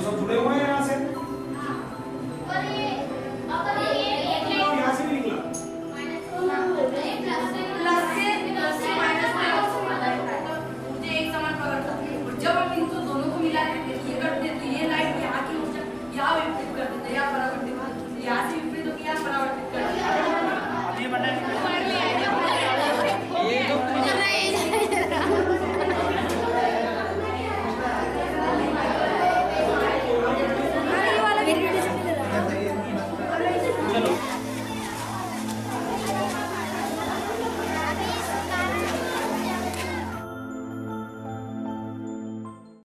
usam por E1